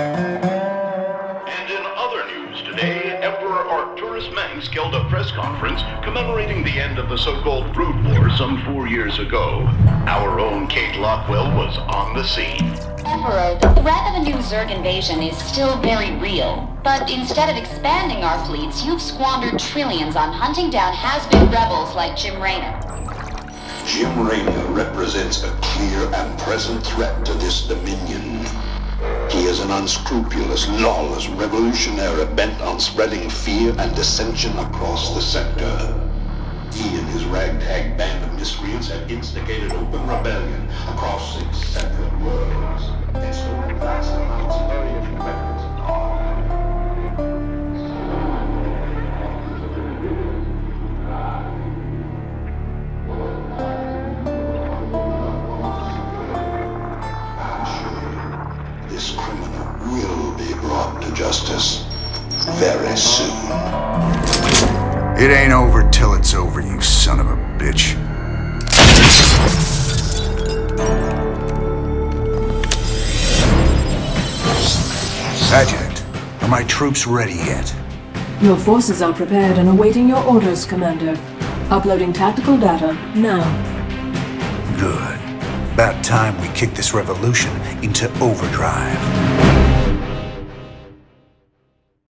And in other news today, Emperor Arcturus Mengsk held a press conference commemorating the end of the so-called Brood War some four years ago. Our own Kate Lockwell was on the scene. Emperor, the threat of a new Zerg invasion is still very real. But instead of expanding our fleets, you've squandered trillions on hunting down has-been rebels like Jim Raynor. Jim Raynor represents a clear and present threat to this dominion. An unscrupulous, lawless revolutionary bent on spreading fear and dissension across the sector. He and his ragtag band of miscreants have instigated open rebellion across six separate worlds this criminal will be brought to justice very soon. It ain't over till it's over, you son of a bitch. Adjutant, are my troops ready yet? Your forces are prepared and awaiting your orders, Commander. Uploading tactical data now. Good. About time we kick this revolution into overdrive.